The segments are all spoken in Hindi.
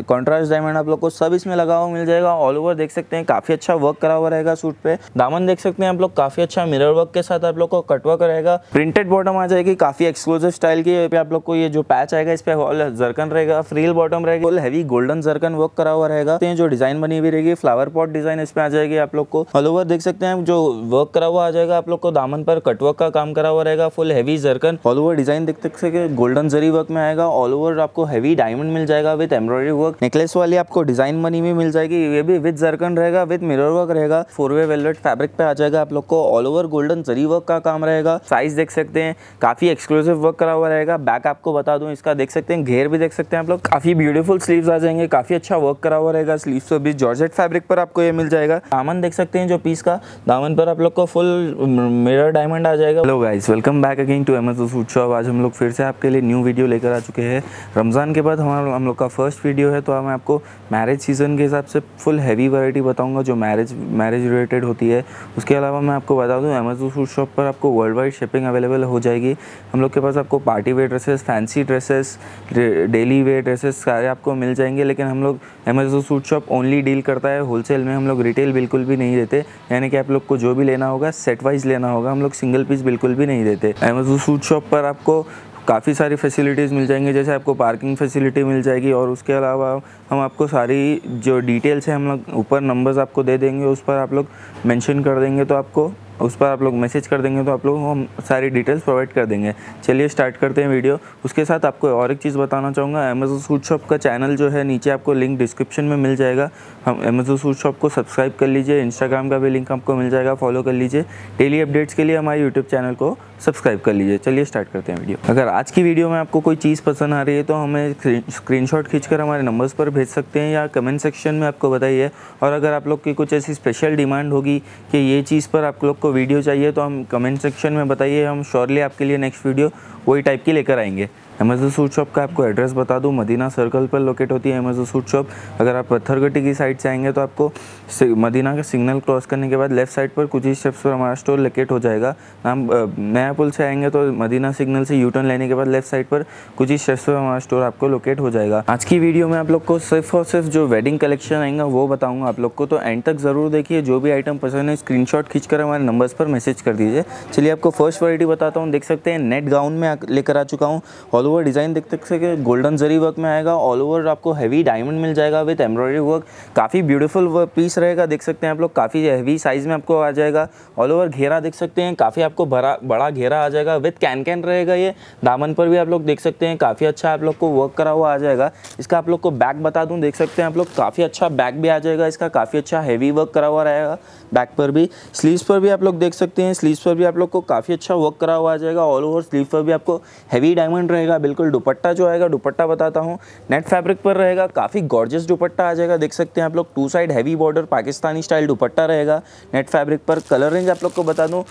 कॉन्ट्रास्ट डायमंड आप लोग को सब इसमें लगा हुआ मिल जाएगा। ऑल ओवर देख सकते हैं, काफ़ी अच्छा वर्क करा हुआ रहेगा सूट पे। दामन देख सकते हैं आप लोग, काफ़ी अच्छा मिरर वर्क के साथ आप लोग को कटवर्क रहेगा प्रिंटेड बॉटम आ जाएगी, काफ़ी एक्सक्लूसिव स्टाइल की। पे आप लोग को ये जो पैच आएगा, इस पे ऑल जरकन रहेगा फ्रील बॉटम रहेगा। Full heavy golden zircon work करा हुआ रहेगा। जो डिज़ाइन बनी हुई रहेगी फ्लावर पॉट डिज़ाइन इस पे आ जाएगी आप लोग को। ऑल ओवर देख सकते हैं, जो वर्क करा हुआ आ जाएगा, आप लोग को दामन पर कटवर्क का काम करा हुआ रहेगा। Full heavy zircon all over design देख सकते गोल्डन जरी वर्क में आएगा। ऑल ओवर आपको हैवी डायमंड मिल जाएगा विद एम्ब्रॉयडरी वर्क नेकलेस वाली आपको डिज़ाइन मनी हुई मिल जाएगी। ये भी विद जरकन रहेगा विद मिरर वर्क रहेगा। फोर वे वेलवेट फैब्रिक पे आ जाएगा आप लोग को। All over golden zari work का काम रहेगा। साइज़ देख सकते हैं। काफ़ी एक्सक्लूसिव वर्क करा हुआ रहेगा। बैक आपको बता दूँ, इसका देख सकते हैं। घेर भी देख सकते हैं आप लोग। काफ़ी ब्यूटीफुल स्लीव्स आ जाएँगे। काफ़ी अच्छा वर्क करा हुआ रहेगा। स्लीव तो भी जॉर्जेट फैब्रिक पर आपको ये मिल जाएगा। दामन देख सकते हैं जो पीस का। दामन पर आप लोग को फुल मिरर डायमंड आ जाएगा। Hello guys welcome back again to Amazon suit shop आज हम लोग फिर से आपके लिए न्यू वीडियो लेकर आ चुके हैं। रमज़ान के बाद हमारा हम लोग का फ़र्स्ट वीडियो है तो मैं आपको मैरिज सीज़न के हिसाब से फुल हैवी वैरायटी बताऊँगा जो मैरिज मैरिज रिलेटेड होती है। उसके अलावा मैं आपको बता दूँ अमेजोन फ़ूड शॉप पर आपको वर्ल्ड वाइड शिपिंग अवेलेबल हो जाएगी। हम लोग के पास आपको party wear dresses fancy dresses daily wear dresses सारे आपको मिल जाएँगे, लेकिन हम लोग Amazon suit shop only deal करता है। होलसेल में हम लोग रिटेल बिल्कुल भी नहीं देते, यानी कि आप लोग को जो भी लेना होगा सेट वाइज लेना होगा, हम लोग सिंगल पीस बिल्कुल भी नहीं देते। अमेजोन सूट शॉप पर आपको काफ़ी सारी फैसिलिटीज़ मिल जाएँगी, जैसे आपको पार्किंग फैसिलिटी मिल जाएगी और उसके अलावा हम आपको सारी जो डिटेल्स हैं, हम लोग ऊपर नंबर्स आपको दे देंगे, उस पर आप लोग मेंशन कर देंगे तो आपको उस पर आप लोग मैसेज कर देंगे तो आप लोग हम सारी डिटेल्स प्रोवाइड कर देंगे। चलिए स्टार्ट करते हैं वीडियो। उसके साथ आपको और एक चीज़ बताना चाहूँगा अमेजोन सूट शॉप का चैनल जो है नीचे आपको लिंक डिस्क्रिप्शन में मिल जाएगा। हम अमेजोन सूट शॉप को सब्सक्राइब कर लीजिए इंस्टाग्राम का भी लिंक आपको मिल जाएगा फॉलो कर लीजिए। डेली अपडेट्स के लिए हमारे यूट्यूब चैनल को सब्सक्राइब कर लीजिए। चलिए स्टार्ट करते हैं वीडियो। अगर आज की वीडियो में आपको कोई चीज़ पसंद आ रही है तो हमें स्क्रीनशॉट खींचकर हमारे नंबर्स पर भेज सकते हैं या कमेंट सेक्शन में आपको बताइए। और अगर आप लोग की कुछ ऐसी स्पेशल डिमांड होगी कि ये चीज़ पर आप लोग को वीडियो चाहिए तो हम कमेंट सेक्शन में बताइए। हम श्योरली आपके लिए नेक्स्ट वीडियो वही टाइप की लेकर आएँगे। अमेजो सूट शॉप का आपको एड्रेस बता दूँ। मदीना सर्कल पर लोकेट होती है अमेजो सूट शॉप अगर आप पत्थरगट्टी की साइड से आएँगे तो आपको मदीना का सिग्नल क्रॉस करने के बाद लेफ़्ट साइड पर कुछ ही स्टेप्स पर हमारा स्टोर लोकेट हो जाएगा। हम नया पुल से आएँगे तो मदीना सिग्नल से यूटर्न लेने के बाद लेफ़्ट साइड पर कुछ ही स्टेप्स पर हमारा स्टोर आपको लोकेट हो जाएगा। आज की वीडियो में आप लोग को सिर्फ़ और सिर्फ़ जो वेडिंग कलेक्शन आएँगे, वो बताऊँगा। आप लोग को तो एंड तक ज़रूर देखिए। जो भी आइटम पसंद है स्क्रीन खींच कर हमारे नंबर्स पर मैसेज कर दीजिए। चलिए आपको फ़र्स्ट वराइटी बताता हूँ। देख सकते हैं नेट गाउन में लेकर आ चुका हूँ। ऑल ओवर डिज़ाइन देख सकते हैं गोल्डन जरी वर्क में आएगा ऑल ओवर आपको हैवी डायमंड मिल जाएगा विद एम्ब्रॉयडरी वर्क काफ़ी ब्यूटीफुल पीस रहेगा, देख सकते हैं आप लोग, काफ़ी हैवी साइज़ में आपको आ जाएगा। ऑल ओवर घेरा देख सकते हैं, काफ़ी आपको बड़ा बड़ा घेरा आ जाएगा विद कैन कैन रहेगा ये। दामन पर भी आप लोग देख सकते हैं, काफ़ी अच्छा आप लोग को वर्क करा हुआ आ जाएगा। इसका आप लोग को बैक बता दूँ, देख सकते हैं आप लोग, काफ़ी अच्छा बैक भी आ जाएगा इसका, काफ़ी अच्छा हैवी वर्क करा हुआ रहेगा बैक पर भी। स्लीव्स पर भी आप लोग देख सकते हैं स्लीव्स पर भी आप लोग को काफ़ी अच्छा वर्क करा हुआ आ जाएगा। ऑल ओवर स्लीव पर भी आपको हैवी डायमंड रहेगा, बिल्कुल दुपट्टा जो आएगा, दुपट्टा बताता हूँ। नेट फैब्रिक पर रहेगा, काफ़ी गॉर्जियस दुपट्टा आ जाएगा, देख सकते हैं आप लोग two side heavy border Pakistani style dupatta रहेगा। नेट फैब्रिक पर कलर रेंज आप लोग को बता दूँ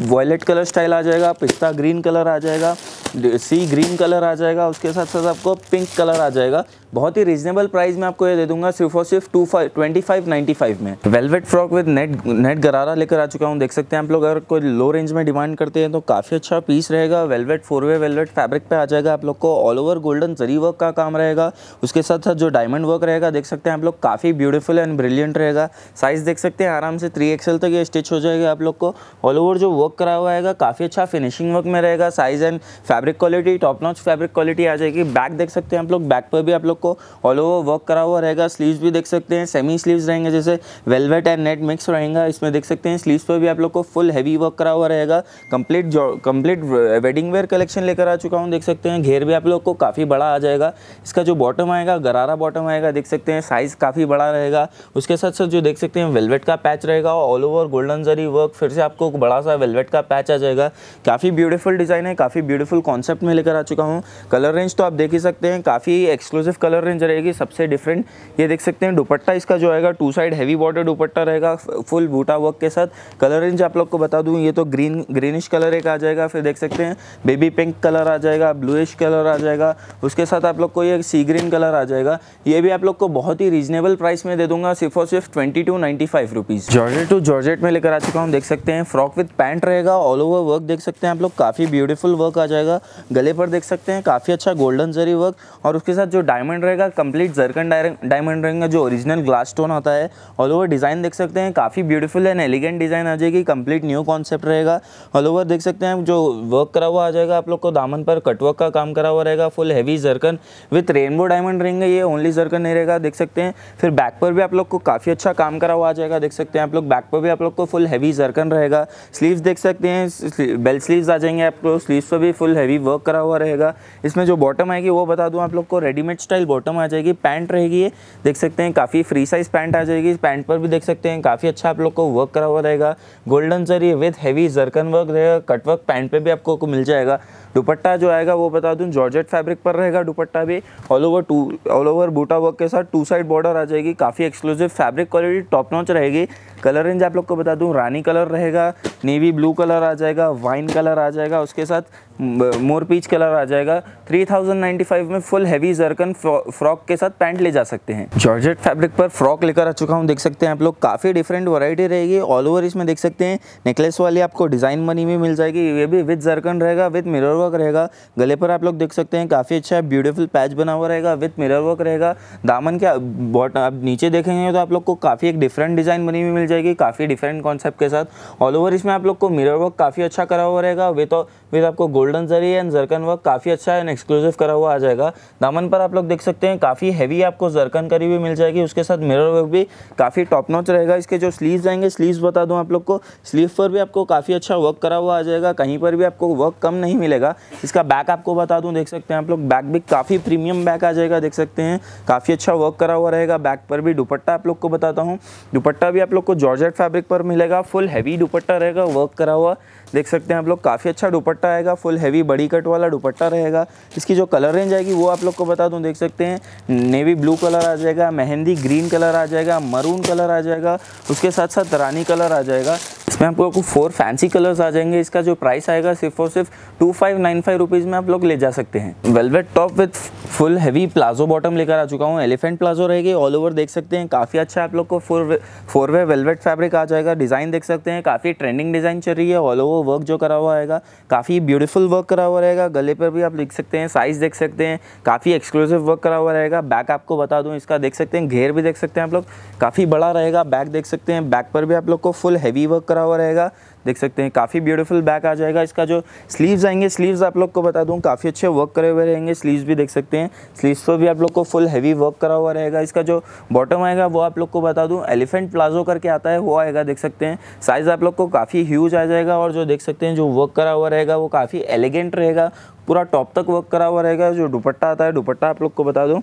वॉयलेट कलर स्टाइल आ जाएगा, पिस्ता ग्रीन कलर आ जाएगा सी ग्रीन कलर आ जाएगा, उसके साथ साथ आपको पिंक कलर आ जाएगा। बहुत ही रीजनेबल प्राइस में आपको ये दे दूँगा, सिर्फ़ और सिर्फ़ two five twenty five ninety five में। Velvet frock with net net gharara लेकर आ चुका हूँ। देख सकते हैं आप लोग, अगर कोई लो रेंज में डिमांड करते हैं तो काफ़ी अच्छा पीस रहेगा। Velvet four way velvet fabric पे आ जाएगा आप लोग को। All over golden zari work का काम रहेगा। उसके साथ साथ जो डायमंड वर्क रहेगा, देख सकते हैं आप लोग, काफ़ी ब्यूटीफुल एंड ब्रिलियंट रहेगा। साइज़ देख सकते हैं, आराम से थ्री एक्सएल तक ये स्टिच हो जाएगा आप लोग को। ऑल ओवर जो वर्क करा हुआ है काफ़ी अच्छा फिनिशिंग वर्क में रहेगा size and fabric quality top notch fabric quality आ जाएगी। बैक देख सकते हैं आप लोग बैक पर भी आप लोग को ऑल ओवर वर्क करा हुआ रहेगा। स्लीव्स भी देख सकते हैं सेमी स्लीव्स रहेंगे, जैसे वेलवेट एंड नेट मिक्स रहेगा। इसमें देख सकते हैं स्लीव्स पर भी आप लोग को फुल हैवी वर्क करा हुआ रहेगा। Complete complete wedding wear collection लेकर आ चुका हूँ, देख सकते हैं। घेर भी आप लोग को काफ़ी बड़ा आ जाएगा। इसका जो बॉटम आएगा, गरारा बॉटम आएगा, देख सकते हैं साइज़ काफ़ी बड़ा रहेगा। उसके साथ साथ जो देख सकते हैं वेलवेट का पैच रहेगा all over golden zari work फिर से आपको बड़ा सा वेलवेट का पैच आ जाएगा। काफ़ी ब्यूटीफुल डिज़ाइन है, काफ़ी ब्यूटीफुल कॉन्सेप्ट में लेकर आ चुका हूँ। कलर रेंज तो आप देख ही सकते हैं, काफ़ी एक्सक्लूसिव कलर रेंज रहेगी, सबसे डिफरेंट ये देख सकते हैं, दुपट्टा इसका जो आएगा two side heavy border dupatta रहेगा फुल बूटा वर्क के साथ। कलर रेंज आप लोग को बता दूँ, ये तो ग्रीन ग्रीनिश कलर एक आ जाएगा, फिर देख सकते हैं बेबी पिंक कलर आ जाएगा ब्लूइश कलर आ जाएगा। उसके साथ आप लोग को ये सी ग्रीन कलर आ जाएगा। ये भी आप लोग को बहुत ही रीजनेबल प्राइस में दे दूँगा, सिर्फ़ और सिर्फ़ twenty two ninety five rupees georgette to georgette में लेकर आ चुका हूँ, देख सकते हैं फ्रॉक विद पैंट पैंट रहेगा ऑल ओवर वर्क देख सकते हैं आप लोग, काफ़ी ब्यूटीफुल वर्क आ जाएगा। गले पर देख सकते हैं, काफ़ी अच्छा गोल्डन जरी वर्क और उसके साथ जो डायमंड रहेगा कंप्लीट जरकन डायमंड रहेगा, जो ओरिजिनल ग्लास स्टोन होता है ऑल ओवर डिज़ाइन देख सकते हैं, काफ़ी ब्यूटीफुल एंड एलिगेंट डिज़ाइन आ जाएगी कंप्लीट न्यू कॉन्सेप्ट रहेगा। ऑल ओवर देख सकते हैं, जो वर्क करा हुआ आ जाएगा, आप लोग को दामन पर कटवर्क का काम करा हुआ रहेगा full heavy zircon with rainbow diamond रहेंगे, ये ओनली जरकन नहीं रहेगा, देख सकते हैं। फिर बैक पर भी आप लोग को काफ़ी अच्छा काम करा हुआ आ जाएगा, देख सकते हैं आप लोग बैक पर भी आप लोग को फुल हैवी जरकन रहेगा। स्लीव्स देख सकते हैं बेल स्लीव्स आ जाएँगे आपको स्लीव्स पर भी फुल हैवी वर्क करा हुआ रहेगा। इसमें जो बॉटम आएगी, वो बता दूँ आप लोग को रेडीमेड स्टाइल बॉटम आ जाएगी पैंट रहेगी देख सकते हैं, काफ़ी फ्री साइज़ पैंट आ जाएगी पैंट पर भी देख सकते हैं, काफ़ी अच्छा आप लोग को वर्क करा हुआ रहेगा। गोल्डन ज़रिए विथ हैवी जरकन वर्क रहेगा कटवर्क पैंट पर भी आपको मिल जाएगा। दुपट्टा जो आएगा वो बता दूँ जॉर्जेट फैब्रिक पर रहेगा दुपट्टा भी। All over to all over buta work के साथ टू साइड बॉर्डर आ जाएगी, काफ़ी exclusive fabric quality top notch रहेगी। कलर रेंज आप लोग को बता दूँ, रानी कलर रहेगा नेवी ब्लू कलर आ जाएगा वाइन कलर आ जाएगा, उसके साथ मोर पीच कलर आ जाएगा। 3095 में फुल हैवी जर्कन फ्रॉक के साथ पैंट ले जा सकते हैं। जॉर्जेट फैब्रिक पर फ्रॉक लेकर आ चुका हूँ, देख सकते हैं आप लोग। काफ़ी डिफरेंट वैरायटी रहेगी ऑल ओवर इसमें देख सकते हैं। नेकलेस वाली आपको डिज़ाइन बनी हुई मिल जाएगी। ये भी विद जर्कन रहेगा विद मिरर वर्क रहेगा। गले पर आप लोग देख सकते हैं, काफ़ी अच्छा ब्यूटीफुल पैच बना हुआ रहेगा विद मिरर वर्क रहेगा। दामन के बॉट आप नीचे देखेंगे तो आप लोग को काफ़ी एक डिफरेंट डिज़ाइन बनी हुई मिल जाएगी, काफ़ी डिफरेंट कॉन्सेप्ट के साथ। ऑल ओवर इसमें आप लोग को मिरर वर्क काफ़ी अच्छा करा हुआ रहेगा विद विद आपको golden zari and zircon work काफ़ी अच्छा एंड एक्सक्लूसिव करा हुआ आ जाएगा। दामन पर आप लोग देख सकते हैं, काफ़ी हैवी आपको जरकन करी हुई मिल जाएगी। उसके साथ मिरर वर्क भी काफ़ी टॉप नॉच रहेगा। इसके जो स्लीव्स आएँगे स्लीव्स बता दूँ आप लोग को स्लीव पर भी आपको काफ़ी अच्छा वर्क करा हुआ आ जाएगा। कहीं पर भी आपको वर्क कम नहीं मिलेगा। इसका बैक आपको बता दूँ, देख सकते हैं आप लोग बैक भी काफ़ी प्रीमियम बैक आ जाएगा, देख सकते हैं। काफ़ी अच्छा वर्क करा हुआ रहेगा। बैक पर भी दुपट्टा आप लोग को बताता हूँ। दुपट्टा भी आप लोग को जॉर्जेट फैब्रिक पर मिलेगा। फुल हैवी दुपट्टा रहेगा वर्क करा हुआ। देख सकते हैं आप लोग, काफ़ी अच्छा दुपट्टा आएगा फुल हैवी बड़ी कट वाला दुपट्टा रहेगा। इसकी जो कलर रेंज आएगी, वो आप लोग को बता दूँ, देख सकते हैं। नेवी ब्लू कलर आ जाएगा, मेहंदी ग्रीन कलर आ जाएगा मरून कलर आ जाएगा, उसके साथ साथ रानी कलर आ जाएगा। इसमें आपको फोर फैंसी कलर्स आ जाएँगे। इसका जो प्राइस आएगा सिर्फ़ और सिर्फ़ two five nine five rupees में आप लोग ले जा सकते हैं। Velvet top with full heavy palazzo bottom लेकर आ चुका हूँ। एलिफेंट प्लाजो रहेगी ऑल ओवर देख सकते हैं। काफ़ी अच्छा आप लोग को four four way velvet fabric आ जाएगा। डिज़ाइन देख सकते हैं। काफ़ी ट्रेंडिंग डिज़ाइन चल रही है। ऑल ओवर वर्क जो करा हुआ आएगा, काफ़ी ब्यूटीफुल वर्क करा हुआ रहेगा। गले पर भी आप लिख सकते हैं साइज़ देख सकते हैं। काफ़ी एक्सक्लूसिव वर्क करा हुआ रहेगा। बैक आपको बता दूँ, इसका देख सकते हैं। घेर भी देख सकते हैं आप लोग। काफ़ी बड़ा रहेगा। बैक देख सकते हैं। बैक पर भी आप लोग को फुल हैवी वर्क करा हुआ रहेगा। देख सकते हैं, काफ़ी ब्यूटीफुल बैक आ जाएगा। इसका जो स्लीव्स आएँगे स्लीव्स आप लोग को बता दूँ, काफ़ी अच्छे वर्क करे हुए रहेंगे। स्लीव्स भी देख सकते हैं स्लीव्स पर भी आप लोग को फुल हैवी वर्क करा हुआ रहेगा। इसका जो बॉटम आएगा, वो आप लोग को बता दूँ एलिफेंट प्लाजो करके आता है, वो आएगा, देख सकते हैं। साइज़ आप लोग को काफ़ी ह्यूज आ जाएगा और जो देख सकते हैं, जो वर्क करा हुआ रहेगा, वो काफ़ी एलिगेंट रहेगा। पूरा टॉप तक वर्क करा हुआ रहेगा। जो दुपट्टा आता है, दुपट्टा आप लोग को बता दूँ।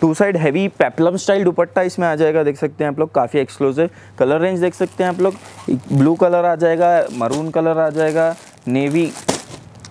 Two side heavy peplum style dupatta इसमें आ जाएगा, देख सकते हैं आप लोग, काफ़ी एक्सक्लूसिव कलर रेंज देख सकते हैं आप लोग। ब्लू कलर आ जाएगा मरून कलर आ जाएगा नेवी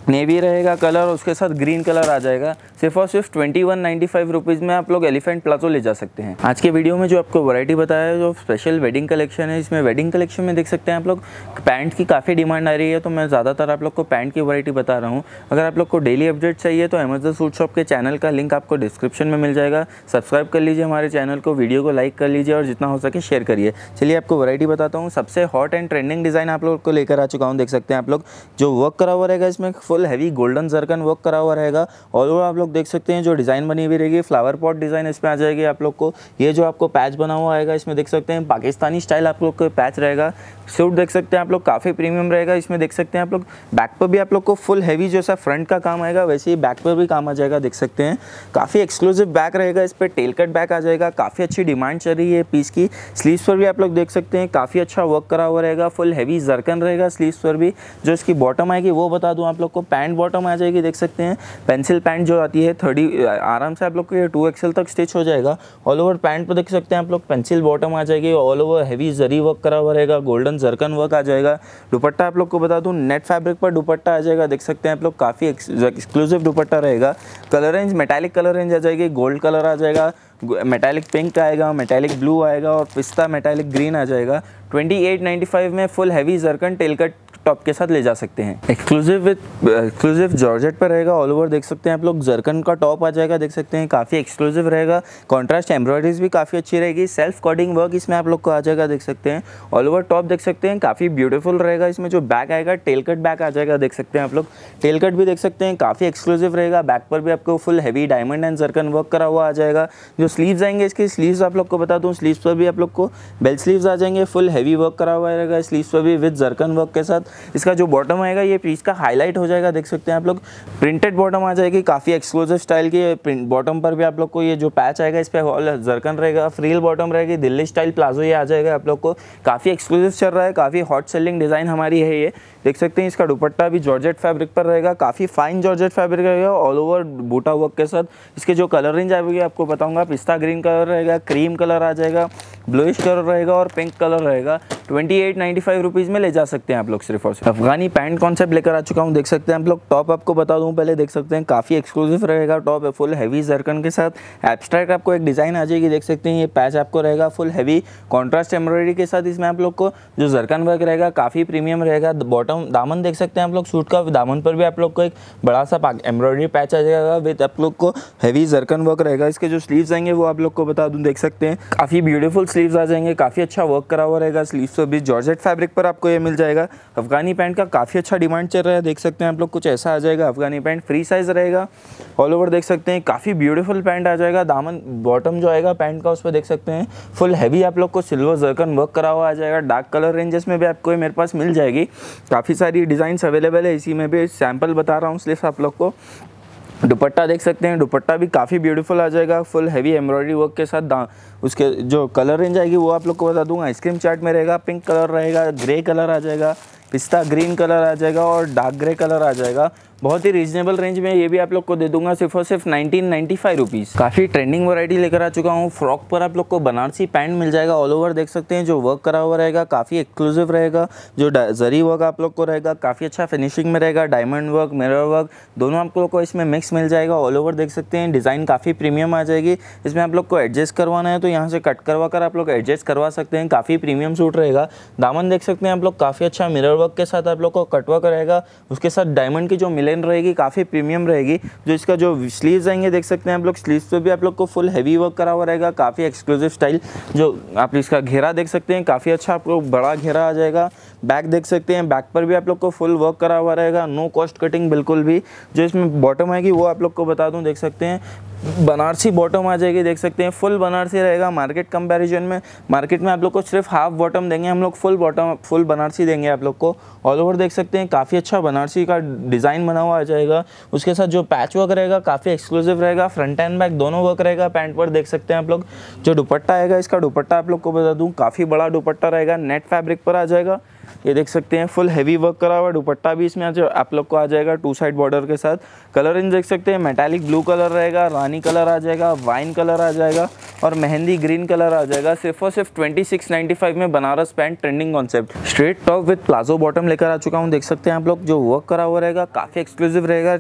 नेवी रहेगा कलर उसके साथ ग्रीन कलर आ जाएगा। सिर्फ़ और सिर्फ़ twenty one ninety five rupees में आप लोग एलिफेंट प्लाजो ले जा सकते हैं। आज के वीडियो में जो आपको वैरायटी बताया है, जो स्पेशल वेडिंग कलेक्शन है, इसमें वेडिंग कलेक्शन में देख सकते हैं आप लोग। पैंट की काफ़ी डिमांड आ रही है तो मैं ज़्यादातर आप लोग को पैंट की वैरायटी बता रहा हूँ। अगर आप लोग को डेली अपडेट चाहिए तो अमेजन सूट शॉप के चैनल का लिंक आपको डिस्क्रिप्शन में मिल जाएगा। सब्सक्राइब कर लीजिए हमारे चैनल को वीडियो को लाइक कर लीजिए और जितना हो सके शेयर करिए। चलिए आपको वैरायटी बताता हूँ। सबसे हॉट एंड ट्रेंडिंग डिज़ाइन आप लोग को लेकर आ चुका हूँ, देख सकते हैं आप लोग। जो वर्क करा हुआ रहेगा, इसमें full heavy golden zircon work करा हुआ रहेगा। और वो आप लोग देख सकते हैं जो डिज़ाइन बनी हुई रहेगी फ्लावर पॉट डिज़ाइन इसमें आ जाएगी आप लोग को। ये जो आपको पैच बना हुआ आएगा, इसमें देख सकते हैं, पाकिस्तानी स्टाइल आप लोग को पैच रहेगा। सूट देख सकते हैं आप लोग, काफ़ी प्रीमियम रहेगा इसमें देख सकते हैं आप लोग। बैक पर भी आप लोग को फुल हैवी जैसा फ्रंट का काम आएगा, वैसे ही बैक पर भी काम आ जाएगा, देख सकते हैं। काफ़ी एक्सक्लूसिव बैक रहेगा, इस पर टेल कट बैक आ जाएगा, काफ़ी अच्छी डिमांड चल रही है पीस की। स्लीव्स पर भी आप लोग देख सकते हैं, काफ़ी अच्छा वर्क करा हुआ रहेगा फुल हैवी जरकन रहेगा स्लीव्स पर भी। जो इसकी बॉटम आएगी, वो बता दूँ आप लोग को पैंट बॉटम आ जाएगी, देख सकते हैं। पेंसिल पैंट जो आती है, थर्टी, आराम से आप लोग को ये टू एक्सएल तक स्टिच हो जाएगा। ऑल ओवर पैंट पर देख सकते हैं आप लोग पेंसिल बॉटम आ जाएगी all over heavy zari work करा हुआ रहेगा गोल्डन जरकन वर्क आ जाएगा। दुपट्टा आप लोग को बता दूँ नेट फैब्रिक पर दुपट्टा आ जाएगा। देख सकते हैं आप लोग, काफ़ी एक्सक्लूसिव दुपट्टा रहेगा। Colour range metallic colour range आ जाएगी गोल्ड कलर आ जाएगा मेटालिक पिंक आएगा मेटालिक ब्लू आएगा और पिस्ता मेटालिक ग्रीन आ जाएगा। ट्वेंटी एट नाइन्टी फाइव में full heavy zircon tailcut top के साथ ले जा सकते हैं। एक्सक्लूसिव विद एक्सक्लूसिव जॉर्जेट पर रहेगा ऑल ओवर देख सकते हैं आप लोग। जर्कन का टॉप आ जाएगा, देख सकते हैं, काफ़ी एक्सक्लूसिव रहेगा। कॉन्ट्रास्ट एम्ब्रॉयडरीज भी काफ़ी अच्छी रहेगी। सेल्फ कॉडिंग वर्क इसमें आप लोग को आ जाएगा, देख सकते हैं। ऑल ओवर टॉप देख सकते हैं, काफ़ी ब्यूटीफुल रहेगा इसमें। जो बैक आएगा टेल कट बैक आ जाएगा, देख सकते हैं आप लोग। टेल कट भी देख सकते हैं, काफ़ी एक्सक्लूसिव रहेगा। बैक पर भी आपको full heavy diamond and zircon work करा हुआ आ जाएगा। जो स्लीव्स आएँगे इसके स्लीव्स आप लोग को बता दूँ स्लीव्स पर भी आप लोग को बेल स्लीव्स आ जाएँगे। फुल हैवी वर्क करा हुआ रहेगा स्लीव्स पर भी विद जर्कन वर्क के साथ। इसका जो बॉटम आएगा, ये पीस का हाईलाइट हो जाएगा, देख सकते हैं आप लोग। प्रिंटेड बॉटम आ जाएगी, काफ़ी एक्सक्लूसिव स्टाइल की। बॉटम पर भी आप लोग को ये जो पैच आएगा, इस पर हॉल जरकन रहेगा फ्रील बॉटम रहेगी, दिल्ली स्टाइल प्लाजो ये आ जाएगा आप लोग को। काफ़ी एक्सक्लूसिव चल रहा है, काफ़ी हॉट सेलिंग डिज़ाइन हमारी है ये। देख सकते हैं, इसका दुपट्टा भी जॉर्जेट फैब्रिक पर रहेगा, काफ़ी फाइन जॉर्जेट फैब्रिक रहेगा ऑल ओवर बूटा वर्क के साथ। इसके जो कलर रेंज आएगी, आपको बताऊँगा, पिस्ता ग्रीन कलर रहेगा क्रीम कलर आ जाएगा। ब्लूइश कलर रहेगा और पिंक कलर रहेगा। Twenty eight ninety five rupees में ले जा सकते हैं आप लोग सिर्फ़ और सिर्फ़। अफगानी पैंट कॉन्सेप्ट लेकर आ चुका हूँ, देख सकते हैं आप लोग। टॉप आपको बता दूँ, पहले देख सकते हैं, काफ़ी एक्सक्लूसिव रहेगा टॉप है फुल हैवी जरकन के साथ। एब्स्ट्रैक्ट आपको एक डिज़ाइन आ जाएगी, देख सकते हैं, ये पैच आपको रहेगा फुल हैवी कॉन्ट्रास्ट एम्ब्रॉयडरी के साथ इसमें आप लोग को जो जरकन वर्क रहेगा, काफ़ी प्रीमियम रहेगा। बॉटम दामन देख सकते हैं आप लोग सूट का दामन पर भी आप लोग को एक बड़ा सा एम्ब्रॉयडरी पैच आ जाएगा विद आप लोग को हैवी जर्कन वर्क रहेगा। इसके जो स्लीव्स आएँगे, वो आप लोग को बता दूँ, देख सकते हैं। काफ़ी ब्यूटीफुल स्लीव्स आ जाएँगे, काफ़ी अच्छा वर्क करा हुआ रहेगा स्लीव्स पर भी जॉर्जेट फैब्रिक पर आपको ये मिल जाएगा। अफगानी पैंट का काफ़ी अच्छा डिमांड चल रहा है, देख सकते हैं आप लोग, कुछ ऐसा आ जाएगा, अफगानी पैंट फ्री साइज़ रहेगा। ऑल ओवर देख सकते हैं, काफ़ी ब्यूटीफुल पैंट आ जाएगा, दामन बॉटम जो आएगा पैंट का, उस पर देख सकते हैं। फुल हैवी आप लोग को सिल्वर जर्कन वर्क करा हुआ आ जाएगा डार्क कलर रेंजेस में भी आपको ये मेरे पास मिल जाएगी। काफ़ी सारी डिज़ाइन अवेलेबल है, इसी में भी सैंपल बता रहा हूँ स्लिप आप लोग को। दुपट्टा देख सकते हैं। दुपट्टा भी काफ़ी ब्यूटीफुल आ जाएगा। फुल हैवी एम्ब्रॉयडरी वर्क के साथ उसके जो कलर रेंज आएगी वो आप लोग को बता दूँगा। आइसक्रीम चार्ट में रहेगा पिंक कलर रहेगा ग्रे कलर आ जाएगा। पिस्ता ग्रीन कलर आ जाएगा और डार्क ग्रे कलर आ जाएगा। बहुत ही रीजनेबल रेंज में ये भी आप लोग को दे दूँगा, सिर्फ़ और सिर्फ़ नाइनटीन नाइन्टी फाइव रुपीज़ काफ़ी ट्रेंडिंग वैरायटी लेकर आ चुका हूँ। फ्रॉक पर आप लोग को बनारसी पैंट मिल जाएगा ऑल ओवर देख सकते हैं, जो वर्क करा हुआ रहेगा, काफ़ी एक्सक्लूसिव रहेगा, जो जरी वर्क आप लोग को रहेगा, काफ़ी अच्छा फिनिशिंग में रहेगा डायमंड वर्क मिरर वर्क दोनों आप लोग को इसमें मिक्स मिल जाएगा ऑल ओवर देख सकते हैं डिज़ाइन काफ़ी प्रीमियम आ जाएगी। इसमें आप लोग को एडजस्ट करवाना है तो यहाँ से कट करवा कर आप लोग एडजस्ट करवा सकते हैं, काफ़ी प्रीमियम सूट रहेगा। दामन देख सकते हैं आप लोग, काफ़ी अच्छा मिरर वर्क के साथ आप लोग को कटवर्क रहेगा, उसके साथ डायमंड की जो मिलेन रहेगी, काफ़ी प्रीमियम रहेगी, जो इसका जो स्लीव्स आएँगे, देख सकते हैं आप लोग स्लीव्स पे भी आप लोग को फुल हैवी वर्क करा हुआ रहेगा, काफ़ी एक्सक्लूसिव स्टाइल जो आप इसका घेरा देख सकते हैं, काफ़ी अच्छा आपको बड़ा घेरा आ जाएगा बैक देख सकते हैं बैक पर भी आप लोग को फुल वर्क करा हुआ रहेगा नो कॉस्ट कटिंग बिल्कुल भी, जो इसमें बॉटम आएगी, वो आप लोग को बता दूँ, देख सकते हैं बनारसी बॉटम आ जाएगी, देख सकते हैं। फुल बनारसी रहेगा। मार्केट कंपैरिजन में मार्केट में आप लोग को सिर्फ़ हाफ़ बॉटम देंगे। हम लोग फुल बॉटम फुल बनारसी देंगे आप लोग को। ऑल ओवर देख सकते हैं, काफ़ी अच्छा बनारसी का डिज़ाइन बना हुआ आ जाएगा। उसके साथ जो पैच वर्क रहेगा, काफ़ी एक्सक्लूसिव रहेगा। फ्रंट एंड बैक दोनों वर्क रहेगा। पैंट पर देख सकते हैं आप लोग। जो दुपट्टा आएगा, इसका दुपट्टा आप लोग को बता दूँ, काफ़ी बड़ा दुपट्टा रहेगा। नेट फैब्रिक पर आ जाएगा। ये देख सकते हैं फुल हैवी वर्क करा हुआ दुपट्टा भी इसमें आप लोग को आ जाएगा टू साइड बॉर्डर के साथ। कलर इन देख सकते हैं मेटालिक ब्लू कलर रहेगा, रानी कलर आ जाएगा वाइन कलर आ जाएगा और मेहंदी ग्रीन कलर आ जाएगा। सिर्फ़ और सिर्फ़ ट्वेंटी सिक्स नाइन्टी फाइव में Banaras pant trending concept straight top with palazzo bottom लेकर आ चुका हूँ, देख सकते हैं आप लोग, जो वर्क करा हुआ रहेगा, काफ़ी एक्सक्लूसिव रहेगा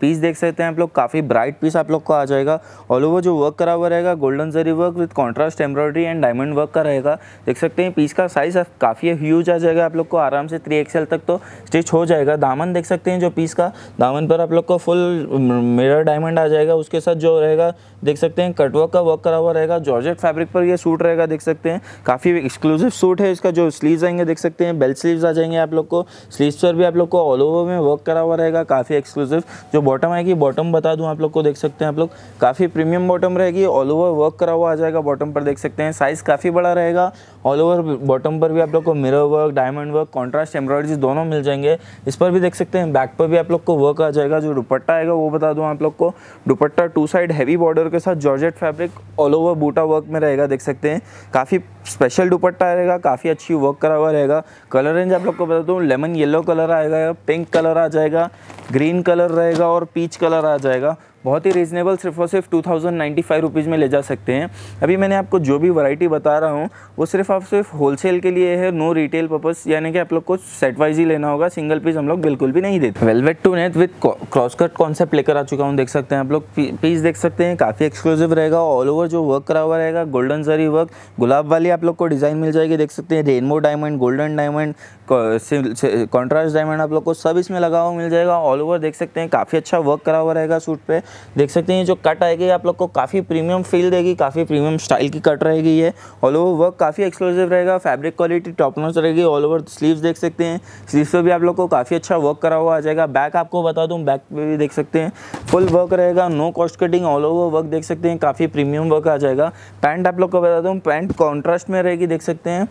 पीस देख सकते हैं आप लोग, काफ़ी ब्राइट पीस आप लोग को आ जाएगा। ऑल ओवर जो वर्क करा हुआ रहेगा golden zari work with contrast embroidery and diamond work का रहेगा। देख सकते हैं पीस का साइज़ काफ़ी ह्यूज आ जाएगा आप लोग को आराम से थ्री एक्सएल तक तो स्टिच हो जाएगा। दामन देख सकते हैं जो पीस का। दामन पर आप लोग को फुल मिरर डायमंड आ जाएगा। उसके साथ जो रहेगा, देख सकते हैं कटवर्क का वर्क करा हुआ रहेगा। जॉर्जेट फैब्रिक पर ये सूट रहेगा, देख सकते हैं। काफ़ी एक्सक्लूसिव सूट है इसका, जो स्लीव्स आएँगे, देख सकते हैं। बेल्ट स्लीव्स आ जाएँगे आप लोग को। स्लीव्स पर भी आप लोग को ऑल ओवर में वर्क करा हुआ रहेगा। काफ़ी एक्सक्लूसिव जो बॉटम आएगी बॉटम बता दूँ आप लोग को, देख सकते हैं आप लोग। काफ़ी प्रीमियम बॉटम रहेगी। ऑल ओवर वर्क करा हुआ आ जाएगा बॉटम पर, देख सकते हैं। साइज़ काफ़ी बड़ा रहेगा। ऑल ओवर बॉटम पर भी आप लोग को mirror work diamond work contrast embroidery दोनों मिल जाएँगे। इस पर भी देख सकते हैं बैक पर भी आप लोग को वर्क आ जाएगा। जो दुपट्टा आएगा, वो बता दूँ आप लोग को। Dupatta two side heavy border के साथ जॉर्जेट फैब्रिक ऑल ओवर बूटा वर्क में रहेगा, देख सकते हैं। काफ़ी स्पेशल दुपट्टा रहेगा, काफ़ी अच्छी वर्क करा हुआ रहेगा। कलर रेंज आप लोग को बता दूँ लेमन येलो कलर आएगा पिंक कलर आ जाएगा ग्रीन कलर रहेगा और पीच कलर आ जाएगा। बहुत ही रीजनेबल सिर्फ़ और सिर्फ़ टू थाउज़ेंड फाइव रुपीज़ में ले जा सकते हैं। अभी मैंने आपको जो भी वैरायटी बता रहा हूँ, वो सिर्फ़ आप सिर्फ़ होलसेल के लिए है नो रिटेल पर्पज़ यानी कि आप लोग को सेट वाइज ही लेना होगा सिंगल पीस हम लोग बिल्कुल भी नहीं देते। Velvet to net with cross cut concept लेकर आ चुका हूँ, देख सकते हैं आप लोग। पीस देख सकते हैं, काफ़ी एक्सक्लूसिव रहेगा ऑल ओवर जो वर्क करा हुआ रहेगा गोल्डन जरी वर्क गुलाब वाली आप लोग को डिज़ाइन मिल जाएगी, देख सकते हैं rainbow diamond golden diamond contrast diamond आप लोग को सब इसमें लगा हुआ मिल जाएगा। ऑल ओवर देख सकते हैं, काफ़ी अच्छा वर्क करा हुआ रहेगा सूट पे। देख सकते हैं जो कट आएगी, आप लोग को काफ़ी प्रीमियम फील देगी, काफ़ी प्रीमियम स्टाइल की कट रहेगी ये। ऑल ओवर वर्क काफ़ी एक्सक्लूसिव रहेगा फैब्रिक क्वालिटी टॉप नॉच रहेगी ऑल ओवर स्लीव्स देख सकते हैं। स्लीव्स पे भी आप लोग को काफ़ी अच्छा वर्क करा हुआ आ जाएगा। बैक आपको बता दूँ बैक पे भी देख सकते हैं। फुल वर्क रहेगा no cost cutting all over work देख सकते हैं, काफ़ी प्रीमियम वर्क आ जाएगा। पैंट आप लोग को बता दूँ पैंट कॉन्ट्रास्ट में रहेगी, देख सकते हैं।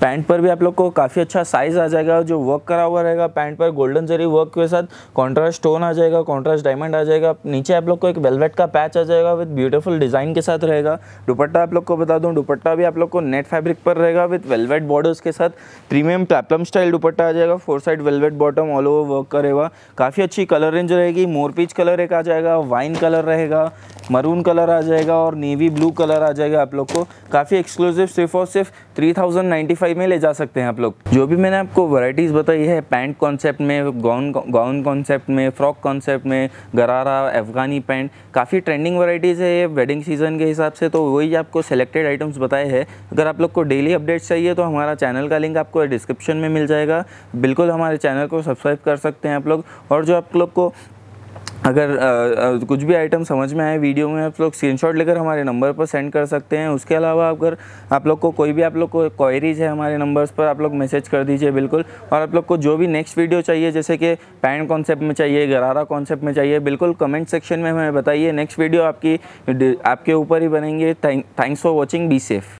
पैंट पर भी आप लोग को काफ़ी अच्छा साइज़ आ जाएगा, जो वर्क करा हुआ रहेगा, पैंट पर गोल्डन जरी वर्क के साथ कॉन्ट्रास्ट स्टोन आ जाएगा कॉन्ट्रास्ट डायमंड आ जाएगा, नीचे आप लोग को एक वेलवेट का पैच आ जाएगा विद ब्यूटीफुल डिज़ाइन के साथ रहेगा। दुपट्टा आप लोग को बता दूँ, दुपट्टा भी आप लोग को नेट फैब्रिक पर रहेगा विद वेलवेट बॉर्डर्स के साथ प्रीमियम पैपलम स्टाइल दुपट्टा आ जाएगा four side velvet bottom all over work करेगा। काफ़ी अच्छी कलर रेंज रहेगी मोरपीच कलर एक आ जाएगा वाइन कलर रहेगा मरून कलर आ जाएगा और नेवी ब्लू कलर आ जाएगा आप लोग को। काफ़ी एक्सक्लूसिव सिर्फ़ और सिर्फ़ थ्री थाउज़ेंड नाइन्टी फाइव में ले जा सकते हैं आप लोग। जो भी मैंने आपको वैरायटीज़ बताई है पैंट कॉन्सेप्ट में गाउन गाउन कॉन्सेप्ट में फ्रॉक कॉन्सेप्ट में गरारा अफगानी पैंट काफ़ी ट्रेंडिंग वैरायटीज़ है ये वेडिंग सीज़न के हिसाब से तो वही आपको सेलेक्टेड आइटम्स बताए हैं। अगर आप लोग को डेली अपडेट्स चाहिए तो हमारा चैनल का लिंक आपको डिस्क्रिप्शन में मिल जाएगा। बिल्कुल हमारे चैनल को सब्सक्राइब कर सकते हैं आप लोग। और जो आप लोग को अगर आ, आ, कुछ भी आइटम समझ में आए वीडियो में आप लोग स्क्रीनशॉट लेकर हमारे नंबर पर सेंड कर सकते हैं। उसके अलावा अगर आप लोग को कोई भी आप लोग को क्वायरीज है हमारे नंबर्स पर आप लोग मैसेज कर दीजिए बिल्कुल। और आप लोग को जो भी नेक्स्ट वीडियो चाहिए जैसे कि पैंट कॉन्सेप्ट में चाहिए गरारा कॉन्सेप्ट में चाहिए बिल्कुल कमेंट सेक्शन में हमें बताइए। नेक्स्ट वीडियो आपकी आपके ऊपर ही बनेंगे। Thanks for watching be safe